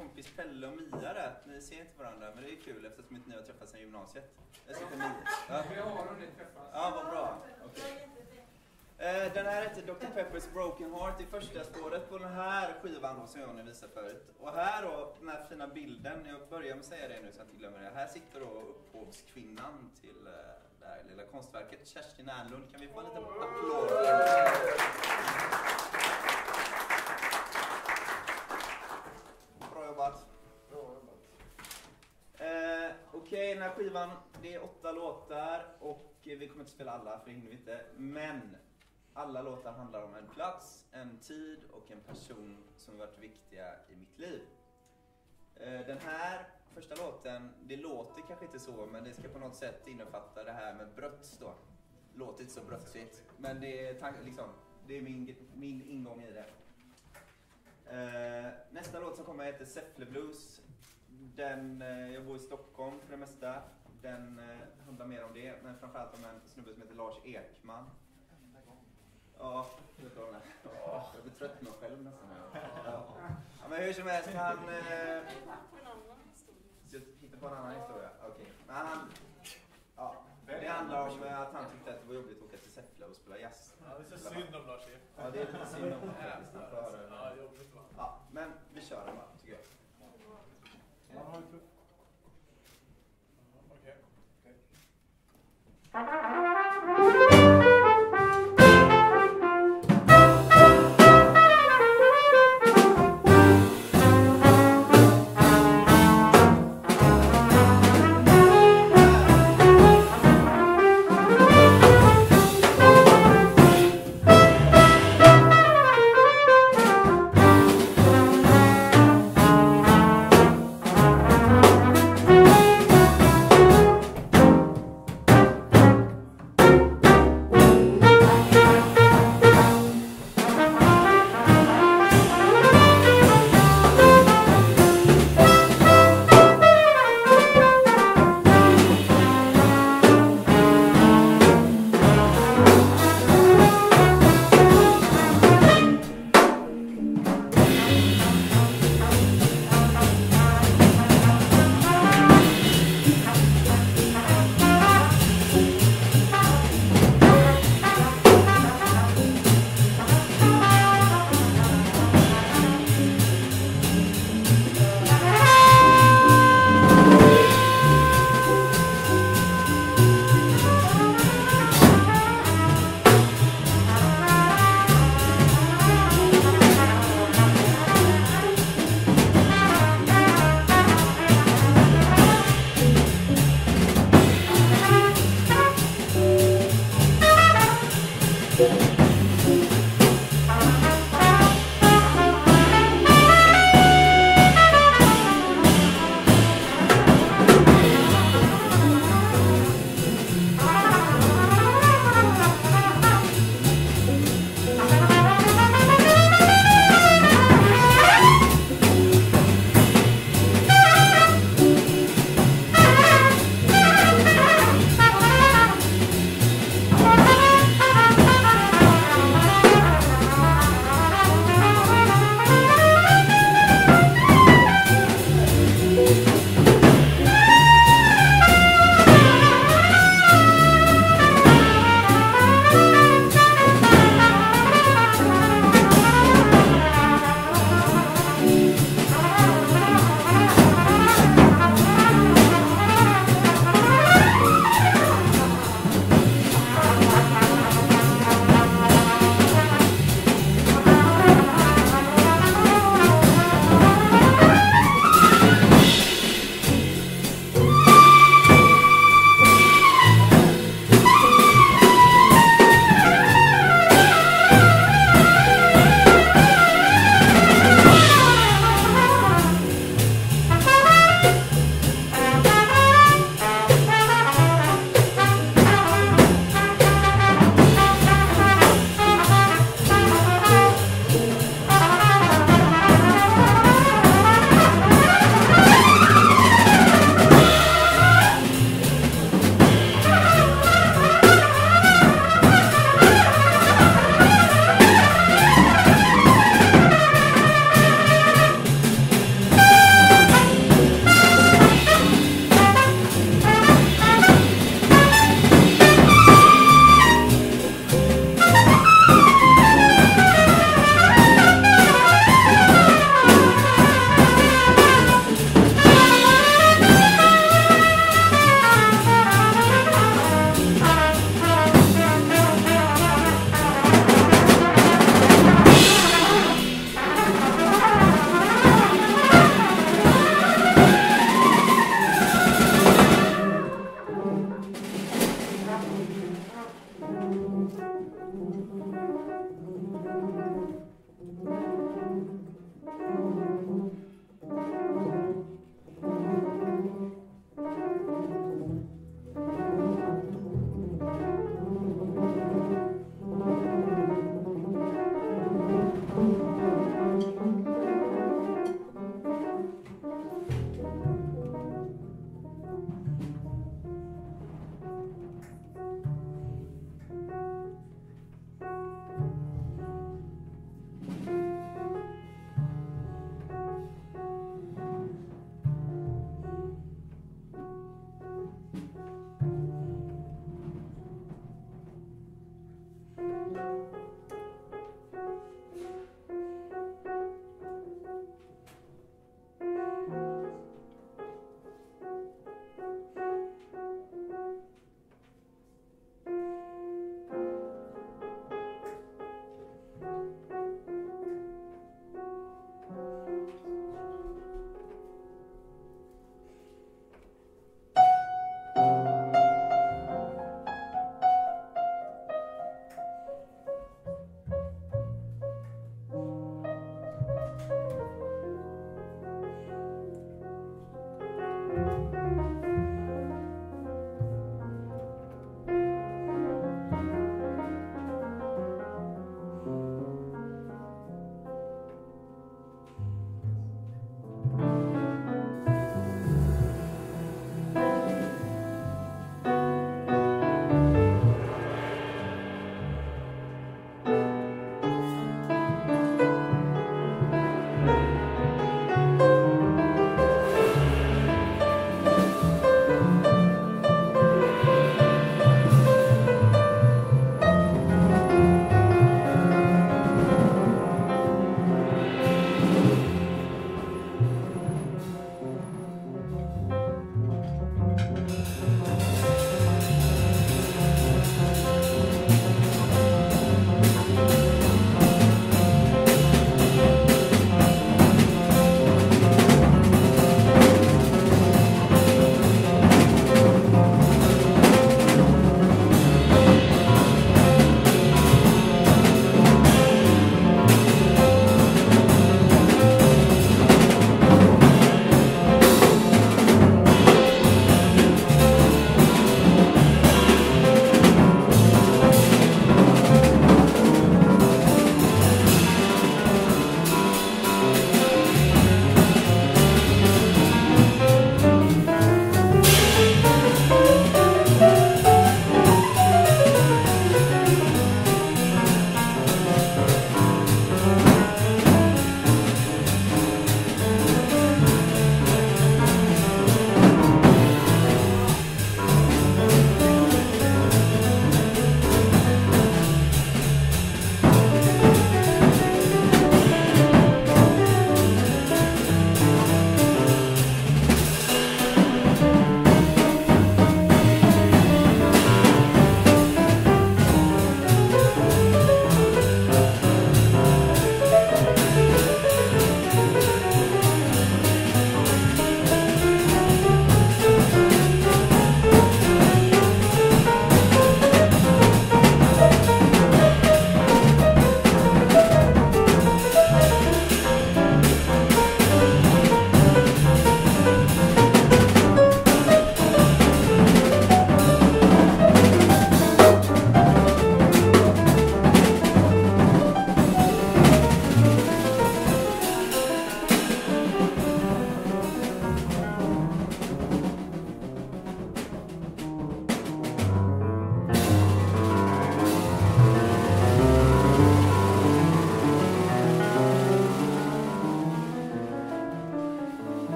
kompis Pelle och Mia där, att ni ser inte varandra, men det är kul eftersom inte ni har träffats sedan gymnasiet. Jag sitter Mia. Ja. Vi har hunnit träffas. ja, vad bra. Okej. Eh, Den här heter Dr. Peppers Broken Heart i första spåret på den här skivan då, som jag har visat förut. Och här då, den här fina bilden, jag börjar med att säga det nu så jag inte glömmer det. Här sitter då upphovskvinnan till eh, det här lilla konstverket, Kerstin Ernlund. Kan vi få en liten applåd? Bra jobbat. Eh, Okej, den här skivan, det är åtta låtar och vi kommer inte spela alla för det hinner vi inte. Men alla låtar handlar om en plats, en tid och en person som varit viktiga i mitt liv. Eh, den här första låten, det låter kanske inte så men det ska på något sätt innefatta det här med bröts då. Låter inte så brötsigt men det är, liksom, det är min, min ingång i det. Eh, nästa låt som kommer heter Säffle Blues. Den, eh, jag bor i Stockholm för det mesta. Den eh, handlar mer om det, men framförallt om en snubbe som heter Lars Ekman. Ja, jag blir trött på mig själv nästan. Ja. Ja, men hur som helst, han... Eh, jag hittar på en annan historia. Okej. Men han... Ja, det handlar om att han tyckte att det var jobbigt att åka till Säffle och spela jazz. Ja, det är så synd om Lars. Ja, det är lite synd om honom faktiskt. Vi kör den bara, tycker jag. Okej. Thank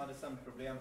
hade sömnproblem.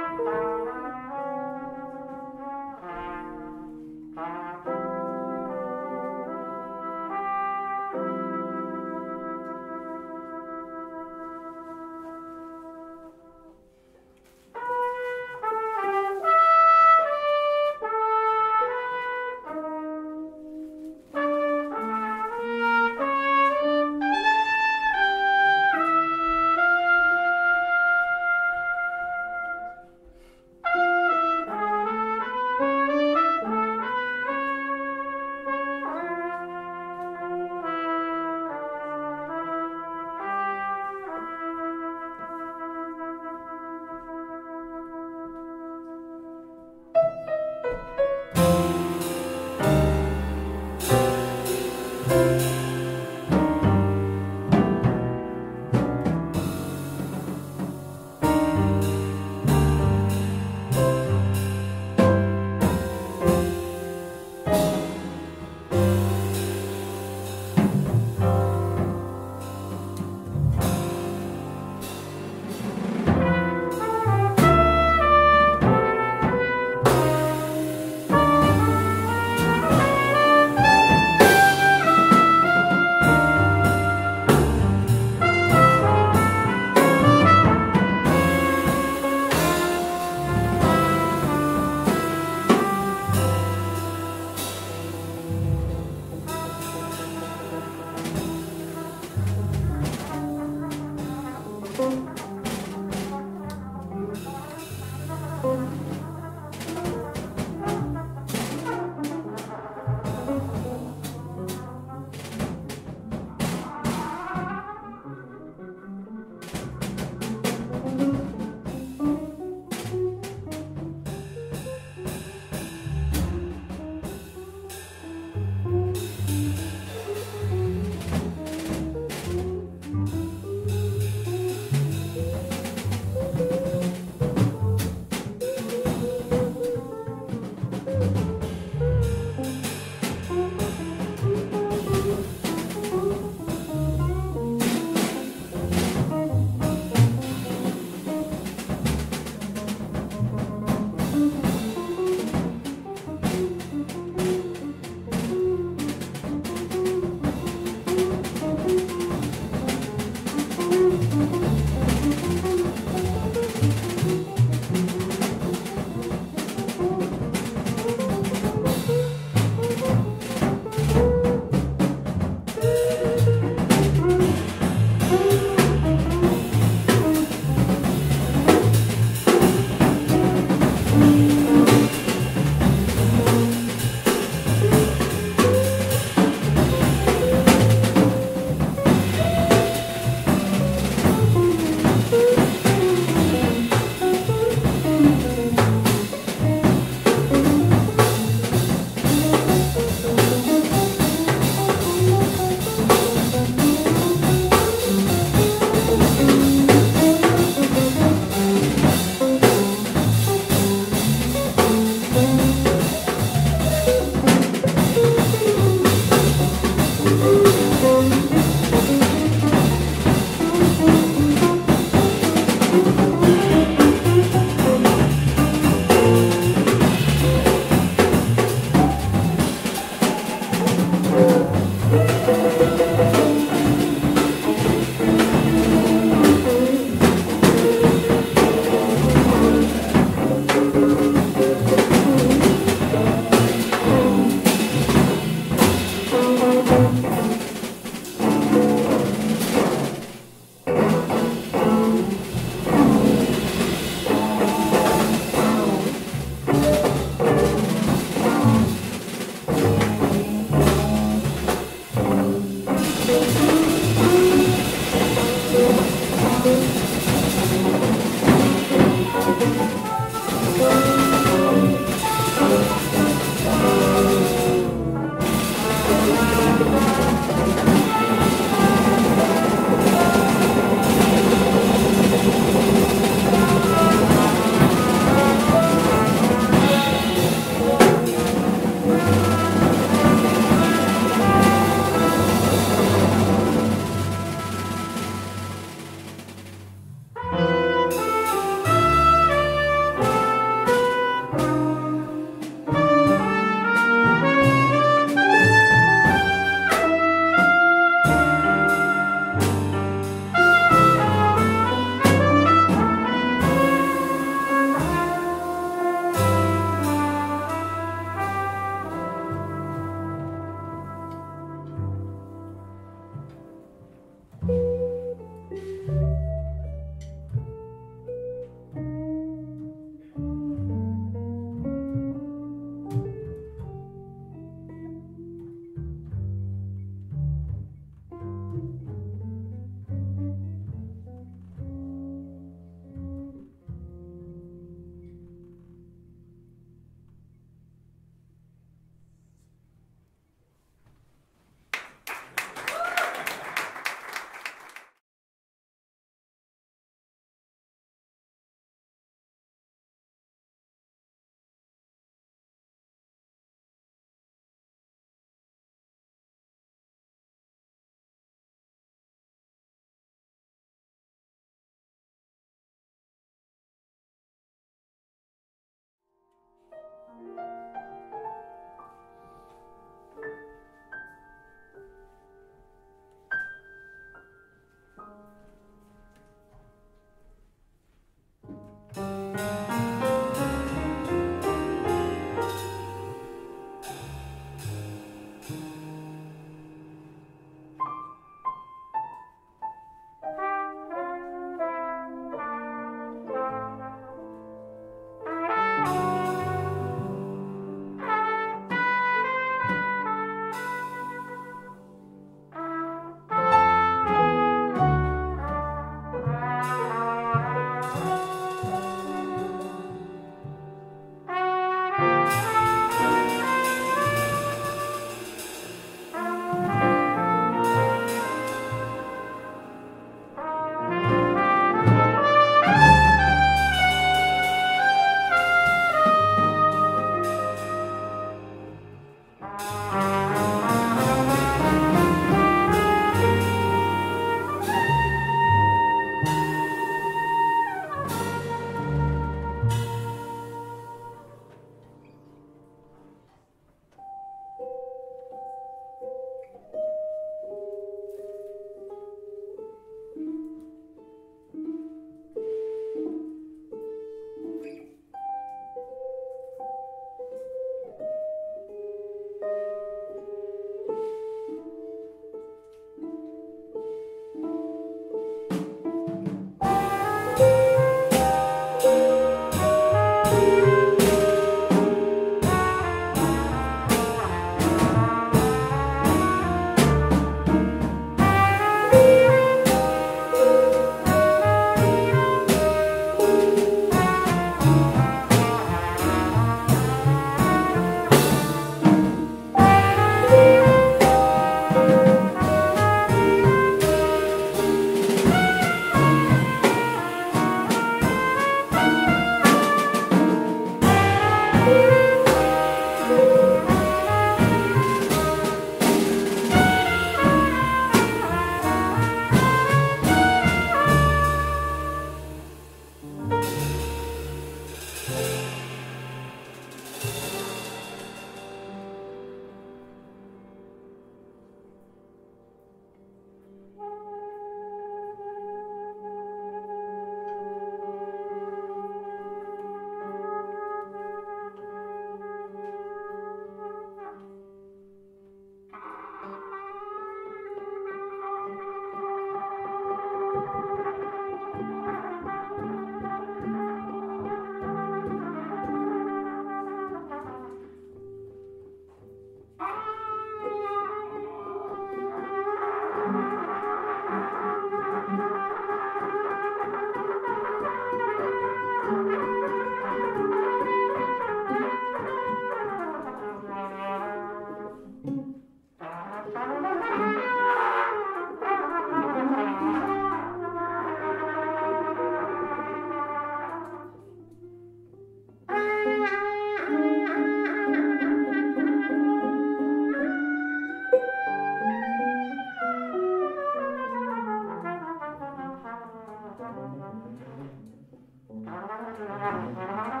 Thank you.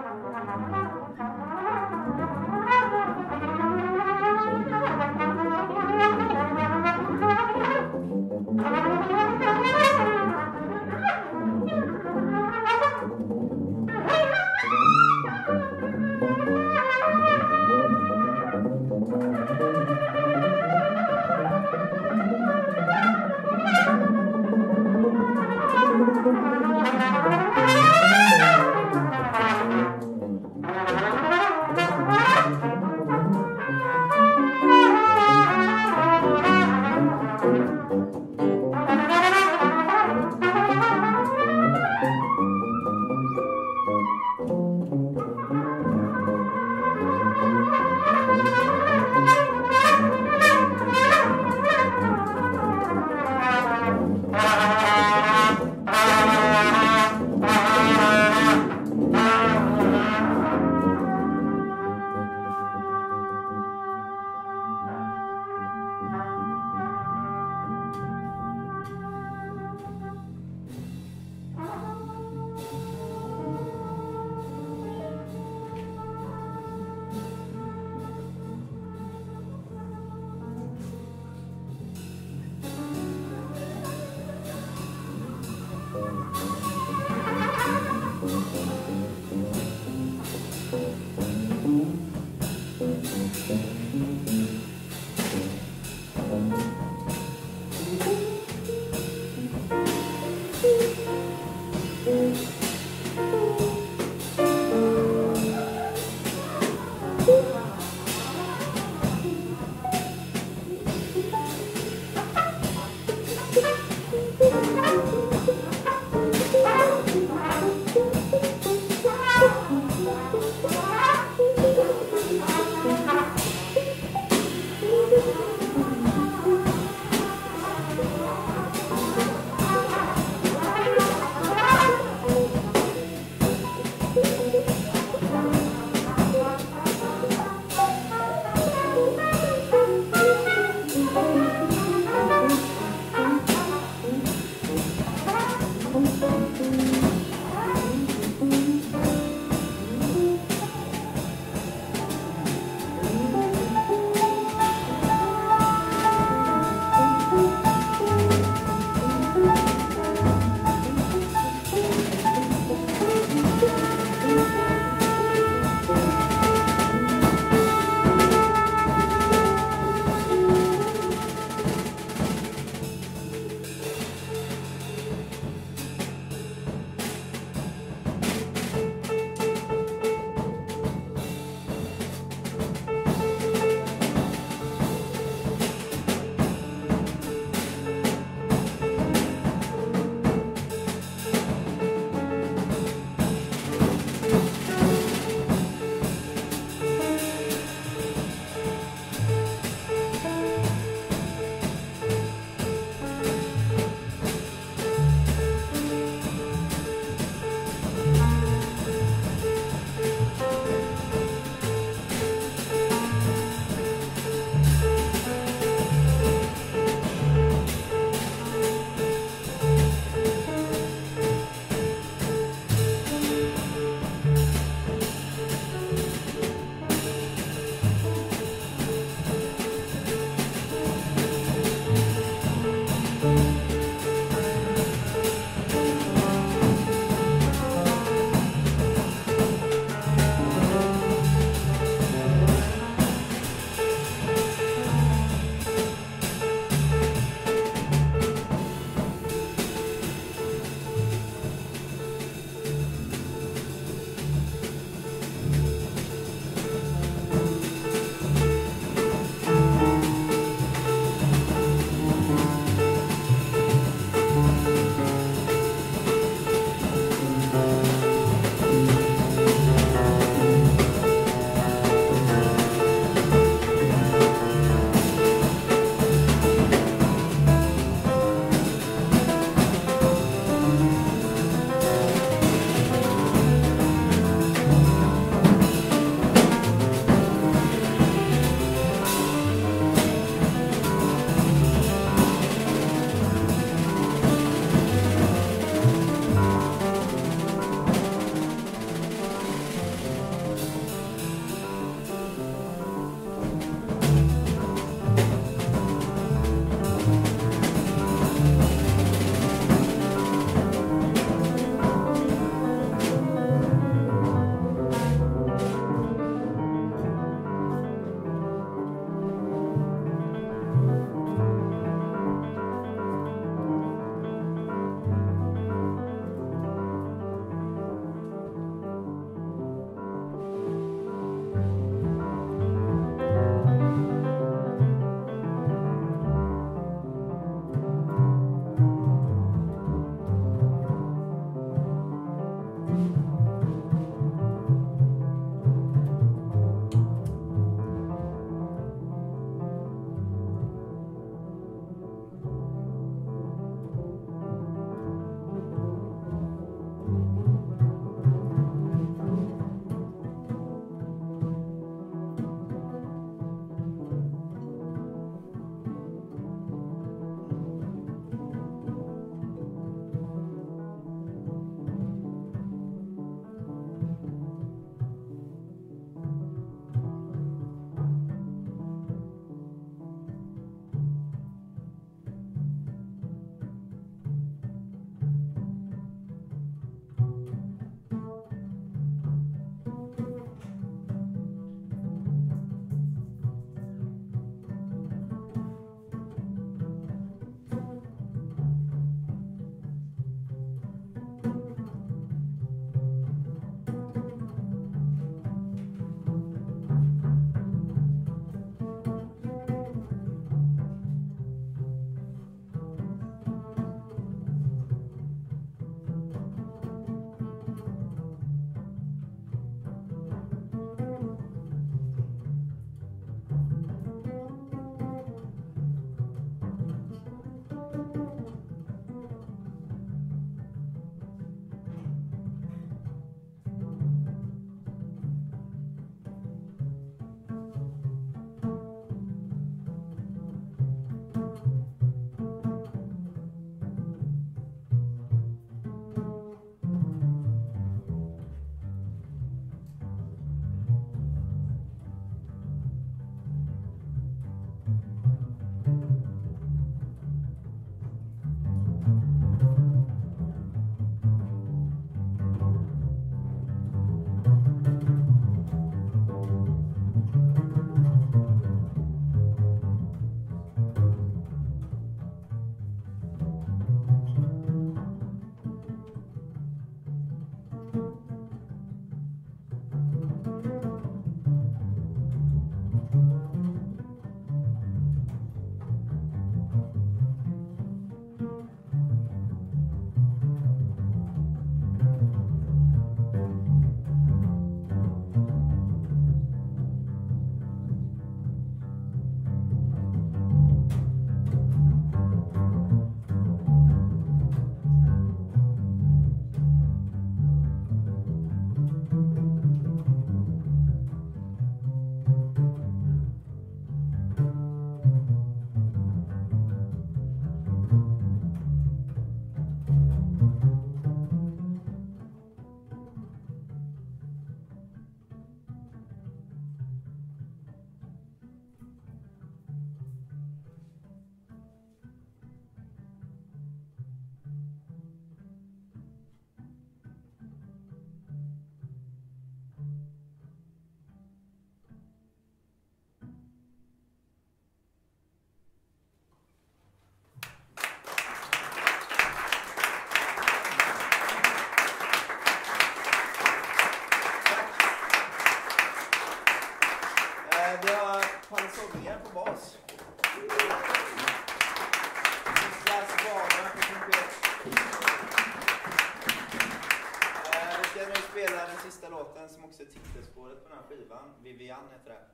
Titelspåret på den här skivan. Vivian heter det.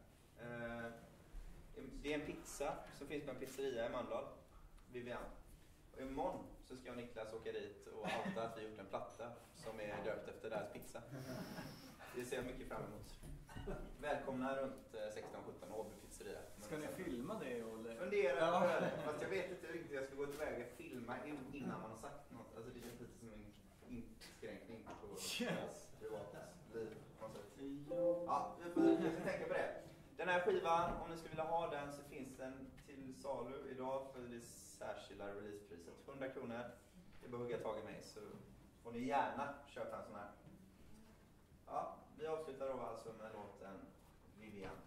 Eh, Det är en pizza som finns på en pizzeria i Mölndal. Vivian. Och imorgon så ska jag och Niklas åka dit och outa att vi gjort en platta som är döpt efter deras pizza. Det ser jag mycket fram emot. Välkomna runt eh, 16-17 Åby pizzeria. Ska ni filma det? Eller? Fundera Ja. på det. Fast jag vet inte riktigt hur jag ska gå tillväga. Filma in- innan man har sagt något. Alltså det känns lite som en inskränkning på Yes. deras privatliv. på något sätt. Ja, vi får vi får tänka på det. Den här skivan, om ni skulle vilja ha den så finns den till salu idag för det särskilda releasepriset. 100 kronor. Det är bara att hugga tag i mig så får ni gärna köpa en sån här. Ja, vi avslutar då alltså med låten Vivian.